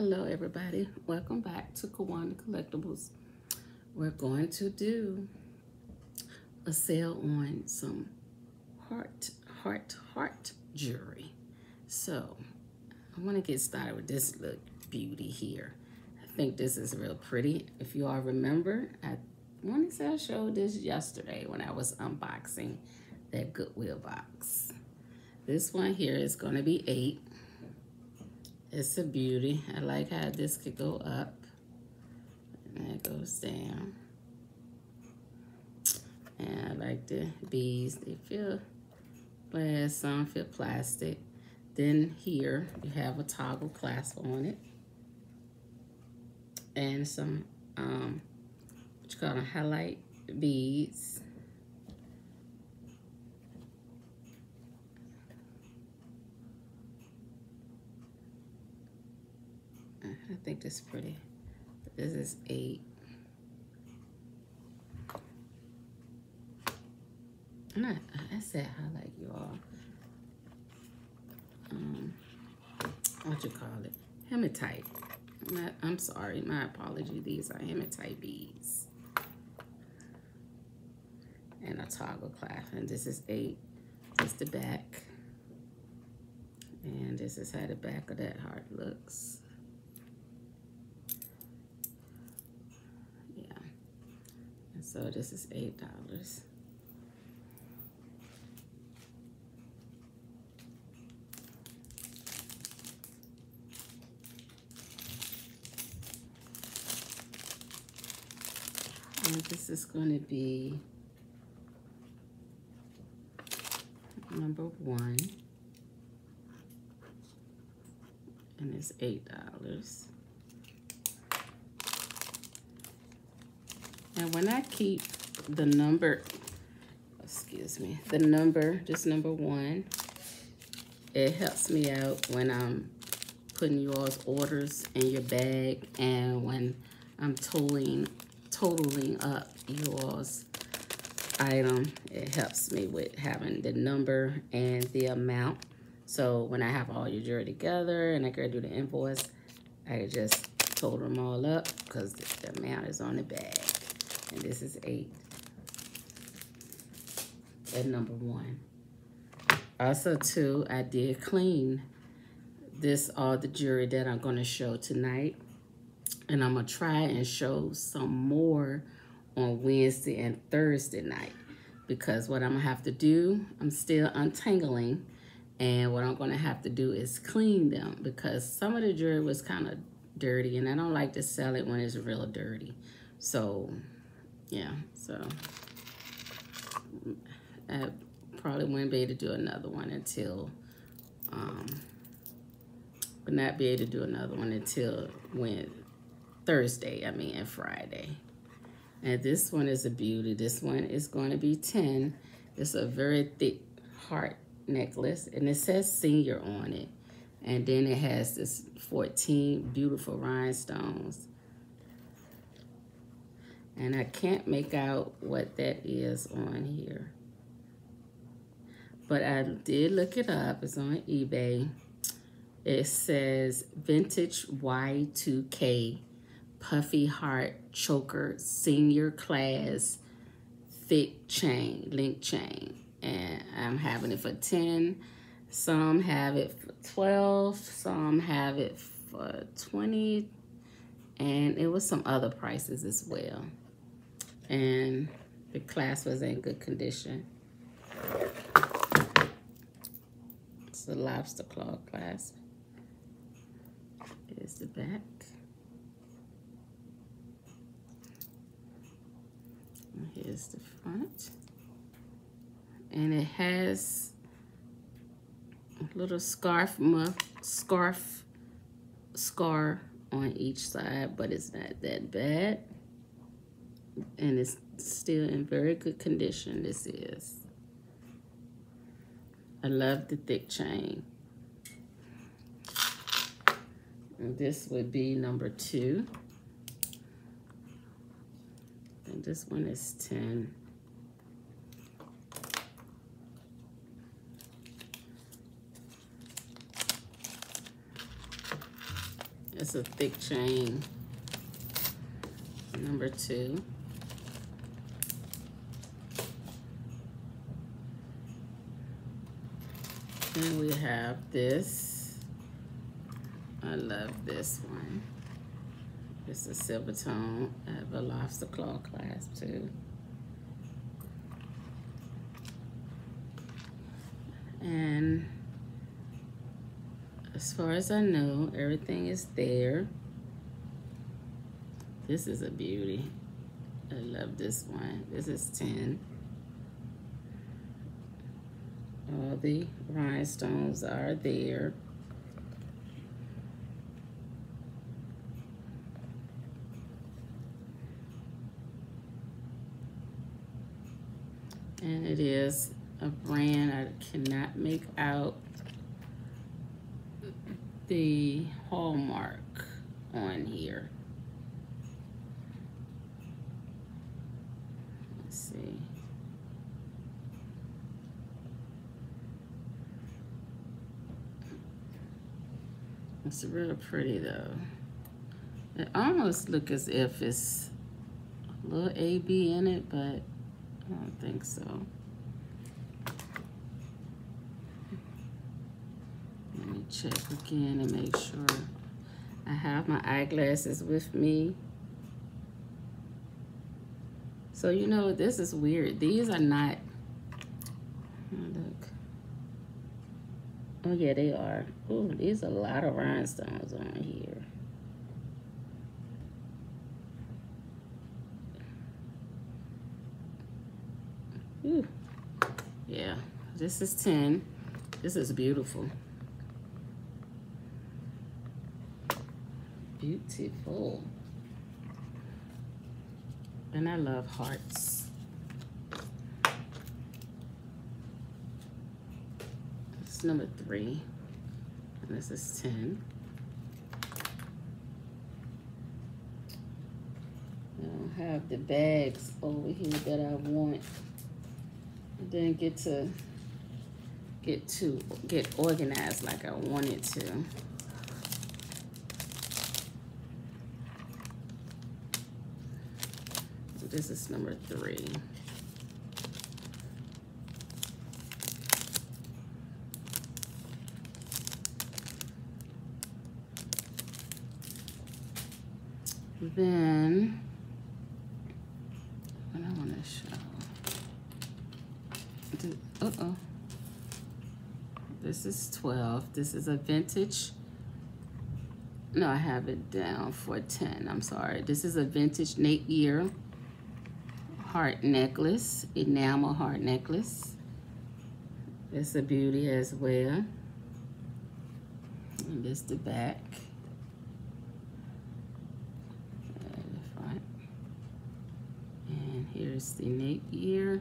Hello everybody, welcome back to KaWanda Collectibles. We're going to do a sale on some heart, heart, heart jewelry. So, I want to get started with this little beauty here. I think this is real pretty. If you all remember, I want to say I showed this yesterday when I was unboxing that Goodwill box. This one here is going to be eight it's a beauty. I like how this could go up and it goes down. And I like the beads. They feel glass, some feel plastic. Then here you have a toggle clasp on it. And some, um, what you call them, highlight beads. I think this is pretty. This is eight. And I, I said highlight you all. Um, what you call it? Hematite. I'm sorry, my apology. These are hematite beads. And a toggle clasp. And this is eight. This is the back. And this is how the back of that heart looks. So this is $8. And this is going to be number one. And it's $8. And when I keep the number, excuse me, the number, just number one, it helps me out when I'm putting you all's orders in your bag and when I'm totaling, totaling up you all's item, it helps me with having the number and the amount. So when I have all your jewelry together and I go do the invoice, I just total them all up because the amount is on the bag and this is eight at number one. Also, too, I did clean this all the jewelry that I'm going to show tonight. And I'm going to try and show some more on Wednesday and Thursday night. Because what I'm going to have to do, I'm still untangling. And what I'm going to have to do is clean them. Because some of the jewelry was kind of dirty. And I don't like to sell it when it's real dirty. So yeah, so I probably wouldn't be able to do another one until, um, would not be able to do another one until when Thursday, I mean, and Friday. And this one is a beauty. This one is going to be 10. It's a very thick heart necklace, and it says senior on it. And then it has this 14 beautiful rhinestones and I can't make out what that is on here. But I did look it up. It's on eBay. It says Vintage Y2K Puffy Heart Choker Senior Class Thick Chain, Link Chain. And I'm having it for 10. Some have it for 12. Some have it for 20. And it was some other prices as well and the class was in good condition. It's a lobster claw class. Here's the back. And here's the front. And it has a little scarf muff, scarf scar on each side, but it's not that bad and it's still in very good condition, this is. I love the thick chain. And this would be number two. And this one is 10. It's a thick chain. Number two. Then we have this. I love this one. It's a silver tone. I have a lobster claw clasp too. And as far as I know, everything is there. This is a beauty. I love this one. This is 10. All the rhinestones are there. And it is a brand I cannot make out the hallmark on here. Let's see. It's real pretty though. It almost look as if it's a little AB in it, but I don't think so. Let me check again and make sure I have my eyeglasses with me. So you know, this is weird. These are not, look. Oh yeah, they are. Oh, there's a lot of rhinestones on here. Ooh. Yeah, this is 10. This is beautiful. Beautiful. And I love hearts. It's number three. And this is 10. I have the bags over here that I want. I didn't get to get to get organized like I wanted to. This is number three. Then, what I want to show. Uh-oh. This is 12. This is a vintage no, I have it down for 10. I'm sorry. This is a vintage Napier heart necklace, enamel heart necklace. It's a beauty as well. And this the back. And the front. Here's the Napier.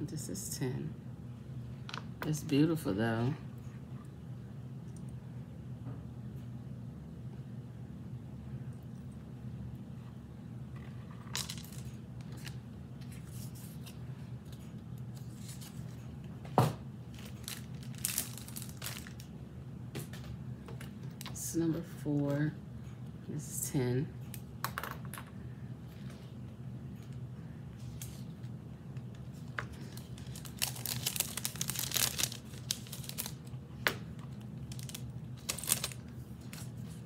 This is 10. It's beautiful though. It's number four. This is 10.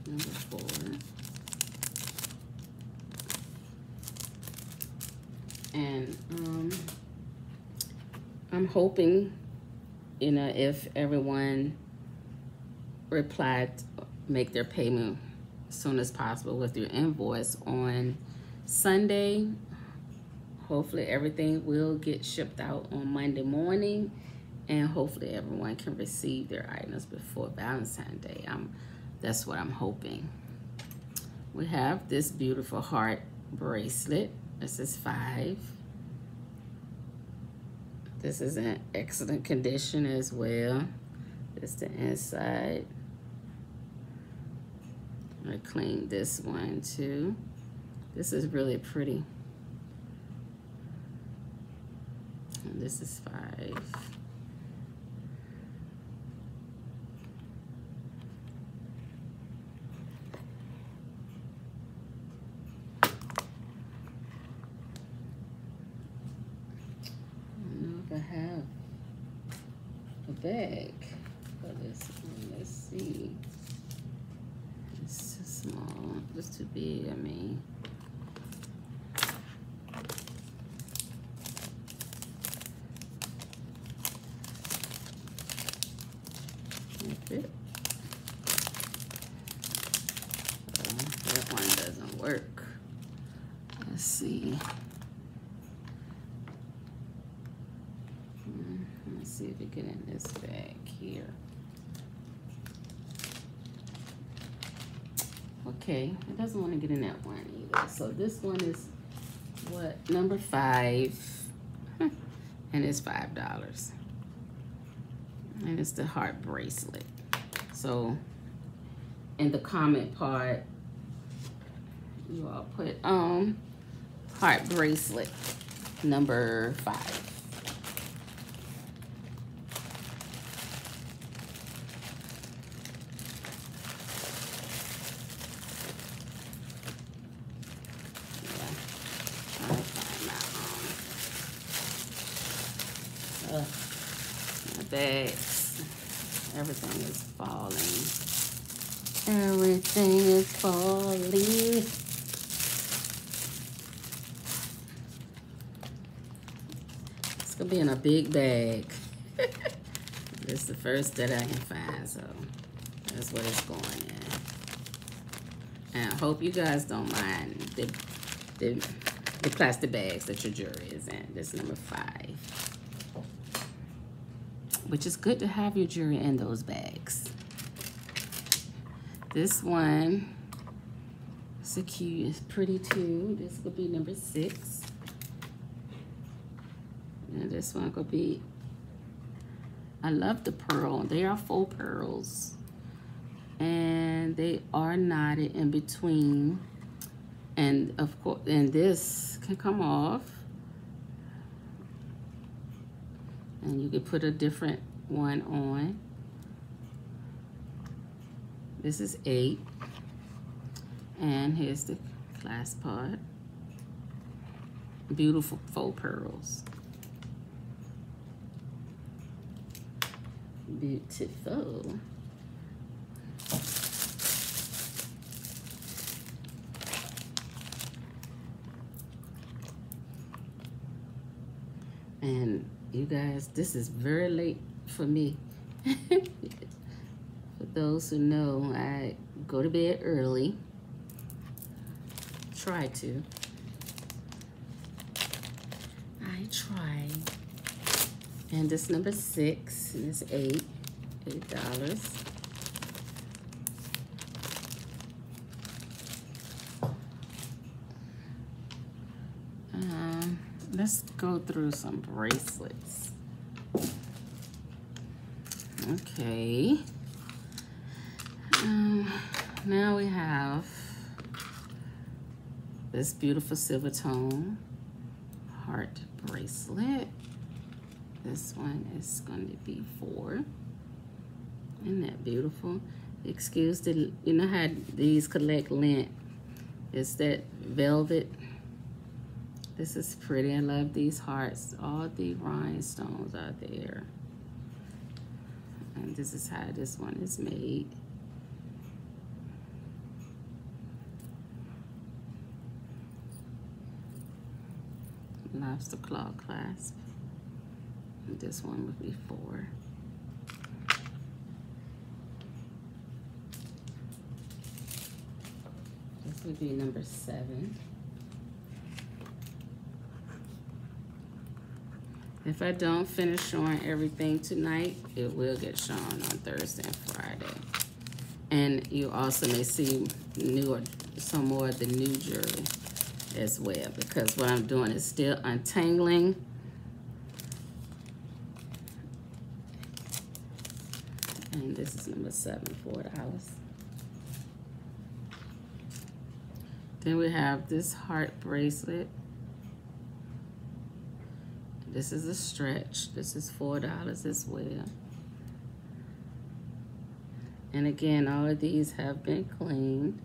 Number four. And um, I'm hoping, you know, if everyone replied, make their payment as soon as possible with your invoice on Sunday. Hopefully everything will get shipped out on Monday morning and hopefully everyone can receive their items before Valentine's Day. I'm, that's what I'm hoping. We have this beautiful heart bracelet. This is five. This is in excellent condition as well. This the inside. I cleaned this one too. This is really pretty. this is five. I don't know if I have for this one. Let's see. It's too small. It's too big, I mean. That's it. Uh, that one doesn't work. Let's see. Hmm, Let's see if we get in this bag here. Okay, it doesn't want to get in that one either. So this one is what number five, and it's five dollars. And it's the heart bracelet. So in the comment part, you all put um heart bracelet number five. Yeah, I'll find that one. Ugh, my bags. Everything is falling. Everything is falling. It's gonna be in a big bag. this is the first that I can find, so that's what it's going in. And I hope you guys don't mind the the, the plastic bags that your jewelry is in. This is number five. Which is good to have your jewelry in those bags. This one is a cute, it's pretty too. This could be number six. And this one could be, I love the pearl. They are full pearls. And they are knotted in between. And of course, and this can come off. And you could put a different one on. This is eight. And here's the clasp part. Beautiful faux pearls. Beautiful. And you guys, this is very late for me. for those who know, I go to bed early. Try to. I try. And this number six, it's eight, eight dollars. Um, let's go through some bracelets. Okay. Um, now we have this beautiful silver tone heart bracelet. This one is going to be four. Isn't that beautiful? Excuse the, you know how these collect lint? It's that velvet. This is pretty. I love these hearts. All the rhinestones are there. And this is how this one is made. Lobster claw clasp. And this one would be four. This would be number seven. If I don't finish showing everything tonight, it will get shown on Thursday and Friday. And you also may see newer, some more of the new jewelry as well, because what I'm doing is still untangling. And this is number seven, four dollars. Then we have this heart bracelet. This is a stretch. This is $4 as well. And again, all of these have been cleaned.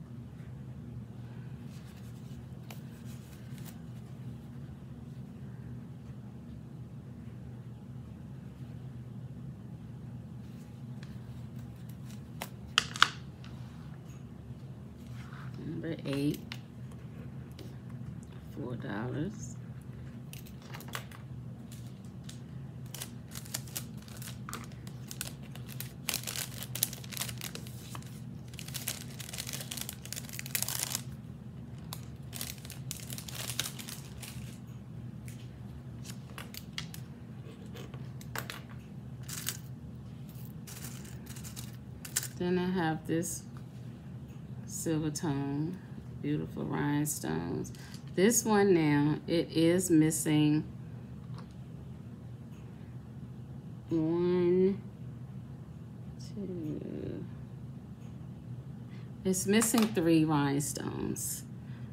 Number eight, $4. Then I have this silver tone, beautiful rhinestones. This one now, it is missing one, two, it's missing three rhinestones.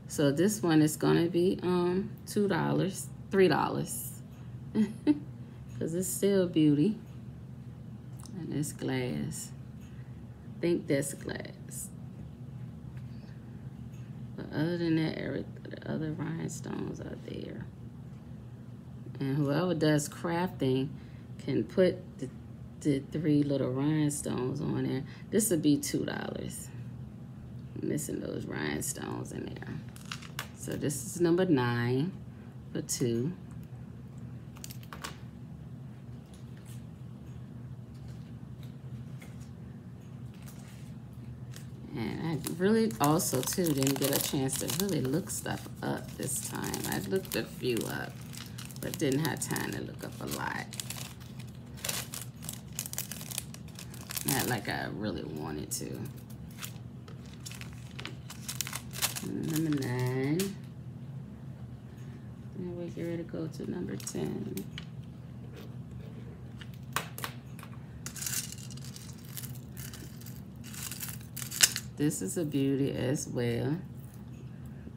So this one is gonna be um two dollars, three dollars. Cause it's still beauty. And it's glass. Think that's glass. But other than that, every, the other rhinestones are there. And whoever does crafting can put the, the three little rhinestones on there. This would be $2. Missing those rhinestones in there. So this is number nine for two. And I really also too didn't get a chance to really look stuff up this time. I looked a few up, but didn't have time to look up a lot. Not like I really wanted to. Number nine. Now we get ready to go to number 10. This is a beauty as well.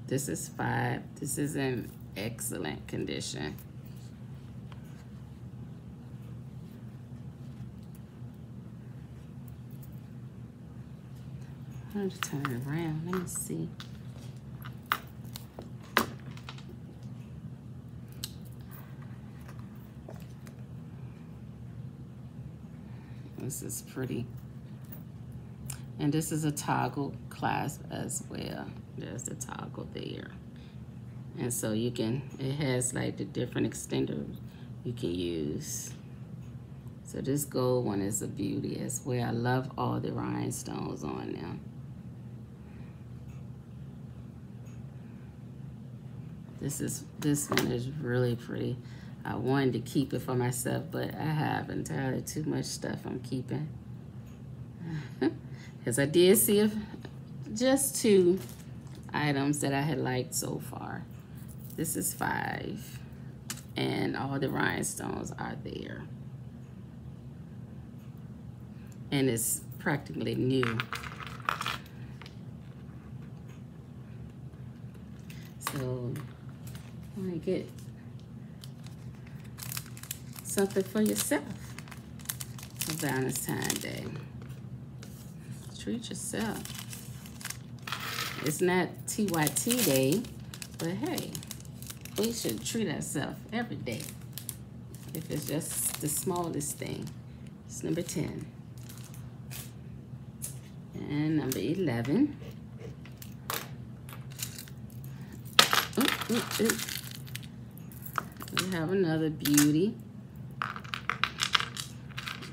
This is five. This is in excellent condition. I'm just turn it around. Let me see. This is pretty. And this is a toggle clasp as well. There's the toggle there. And so you can, it has like the different extenders you can use. So this gold one is a beauty as well. I love all the rhinestones on them. This is this one is really pretty. I wanted to keep it for myself, but I have entirely too much stuff I'm keeping. Because I did see if just two items that I had liked so far. This is five. And all the rhinestones are there. And it's practically new. So, I get something for yourself for Valentine's Day. Treat yourself. It's not TYT Day, but hey, we should treat ourselves every day. If it's just the smallest thing. It's number 10. And number 11. Ooh, ooh, ooh. We have another beauty.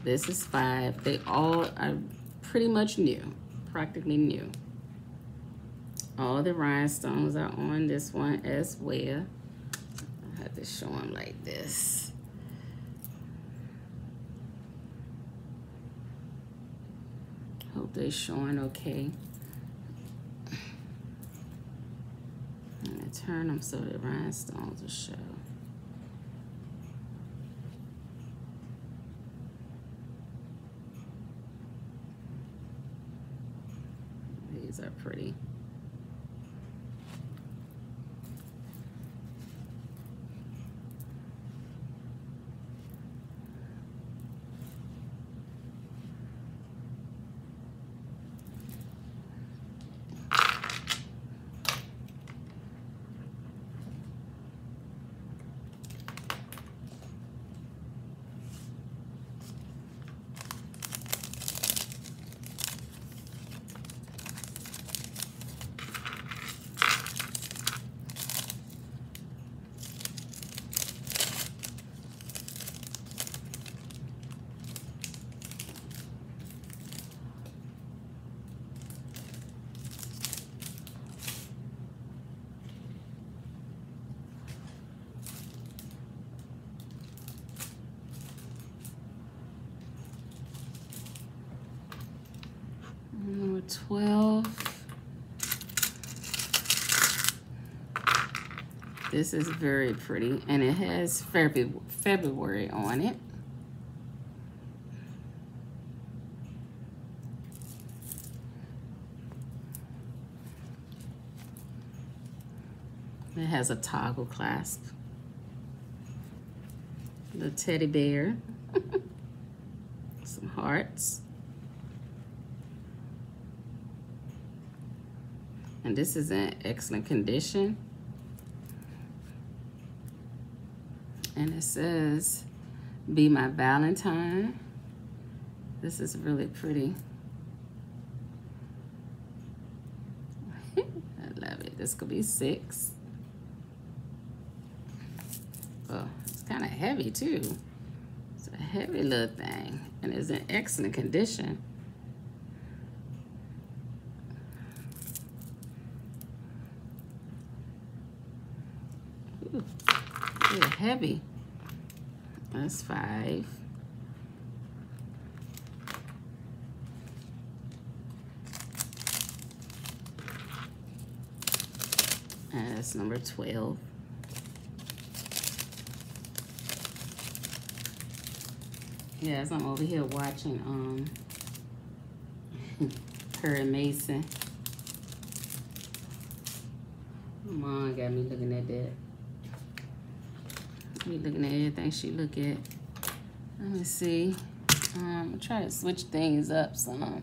This is five. They all are pretty much new, practically new. All the rhinestones are on this one as well. I have to show them like this. Hope they're showing okay. I'm gonna turn them so the rhinestones will show. These are pretty. 12. This is very pretty, and it has February on it. It has a toggle clasp. The teddy bear. Some hearts. And this is in excellent condition. And it says, be my Valentine. This is really pretty. I love it. This could be six. Oh, it's kind of heavy too. It's a heavy little thing and it's in excellent condition. Ooh, really heavy. That's five. And that's number 12. Yes, I'm over here watching um Perry Mason. Mom got me looking at that. Me looking at everything she look at. Let me see. Um, try to switch things up some.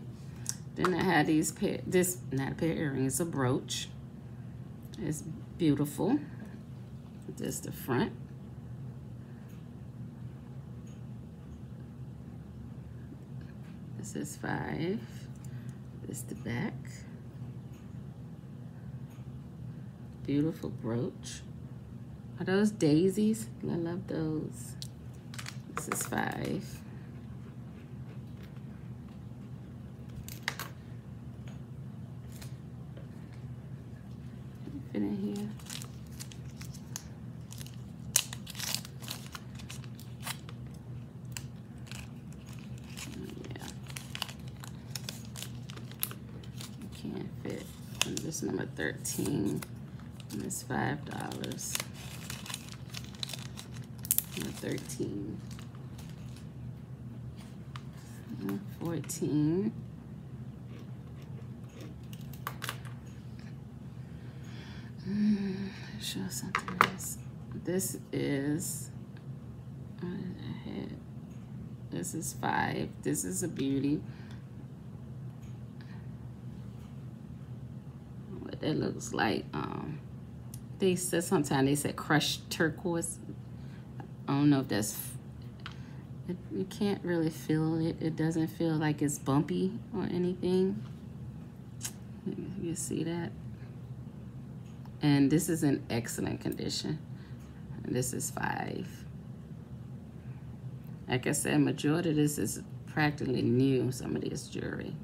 Then I had these pair, this, not a pair of earrings, a brooch. It's beautiful. Just the front. This is five. This the back. Beautiful brooch. Are those daisies? I love those. This is five. Fit in here. Oh, yeah. You can't fit. And this number 13. And it's five dollars. 13. 14. show something. This is, this is five. This is a beauty. What that looks like. Um, they said sometimes they said crushed turquoise. I don't know if that's, it, you can't really feel it. It doesn't feel like it's bumpy or anything. You see that? And this is in excellent condition. This is five. Like I said, majority of this is practically new, some of this jewelry.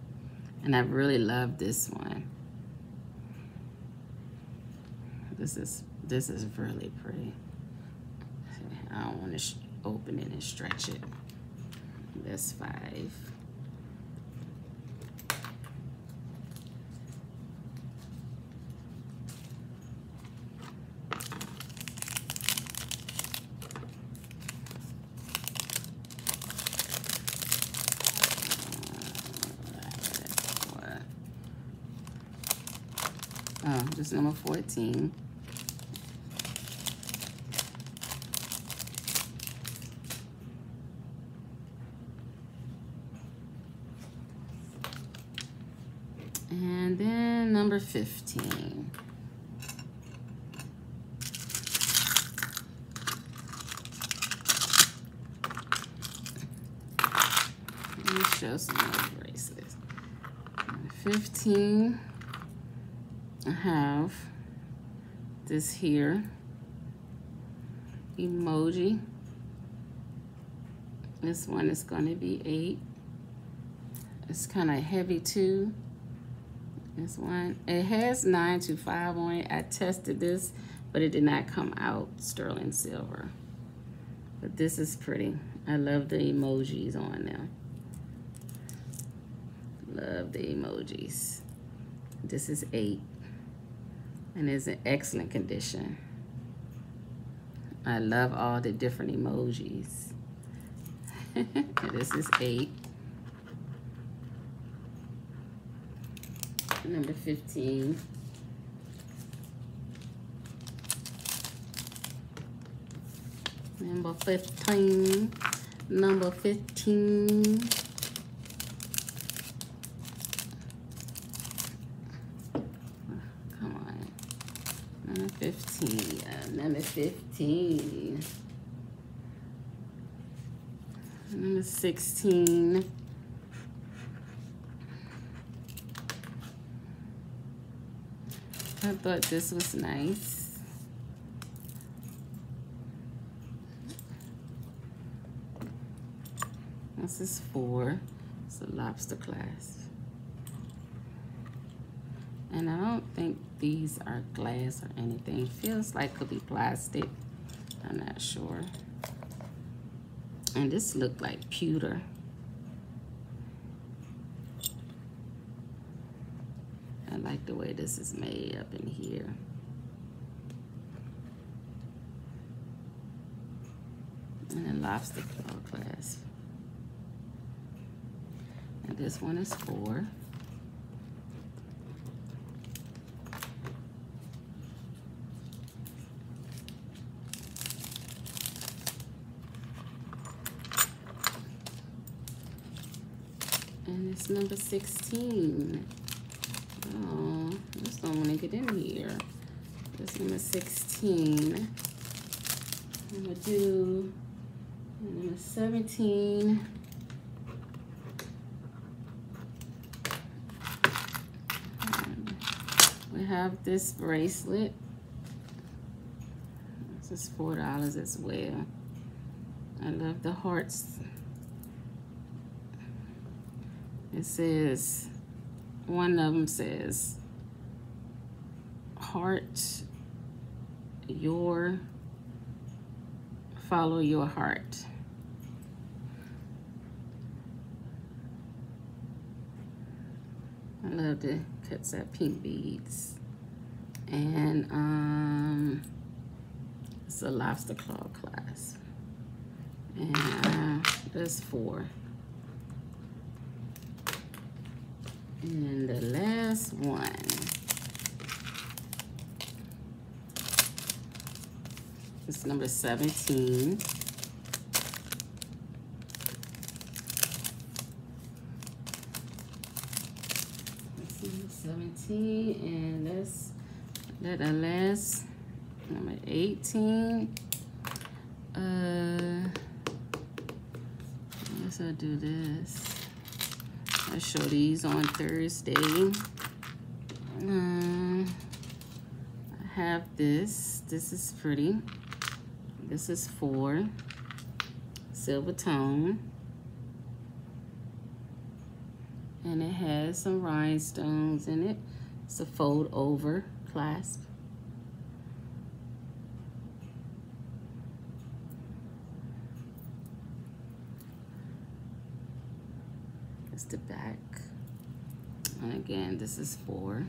And I really love this one. This is, this is really pretty. I don't want to open it and stretch it. That's five. Uh, oh, this number 14. And then number 15. Let me show some more bracelets. 15, I have this here emoji. This one is going to be eight. It's kind of heavy too. This one, it has 925 on it. I tested this, but it did not come out sterling silver. But this is pretty. I love the emojis on there. Love the emojis. This is eight and is in excellent condition. I love all the different emojis. this is eight. Number 15. Number 15. Number 15. Come on. Number 15. Yeah, number 15. Number 16. I thought this was nice. This is four. It's a lobster clasp. And I don't think these are glass or anything. Feels like could be plastic. I'm not sure. And this looked like pewter. I like the way this is made up in here. And a lobster claw clasp. And this one is four. And it's number 16. Oh, I just don't want to get in here. This number 16. I'm to do number 17. we have this bracelet. This is $4 as well. I love the hearts it says, one of them says, heart, your, follow your heart. I love the cuts that pink beads. And um, it's a lobster claw class. And uh, there's four. And the last one. It's number 17. That's 17. And let's let the last number 18. Uh, I I'll do this. I'll show these on Thursday. Um, I have this. This is pretty. This is for silver tone. And it has some rhinestones in it. It's a fold over clasp. is the back. And again, this is four.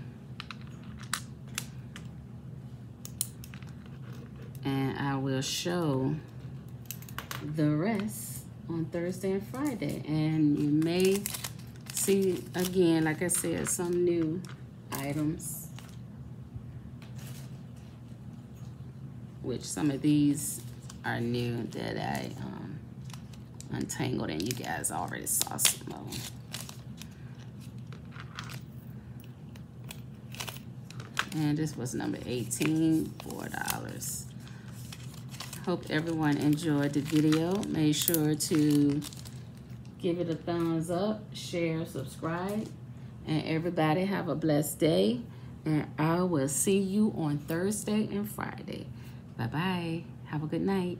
And I will show the rest on Thursday and Friday. And you may see, again, like I said, some new items. Which some of these are new that I um, untangled and you guys already saw some of them. And this was number 18, $4. Hope everyone enjoyed the video. Make sure to give it a thumbs up, share, subscribe. And everybody have a blessed day. And I will see you on Thursday and Friday. Bye-bye. Have a good night.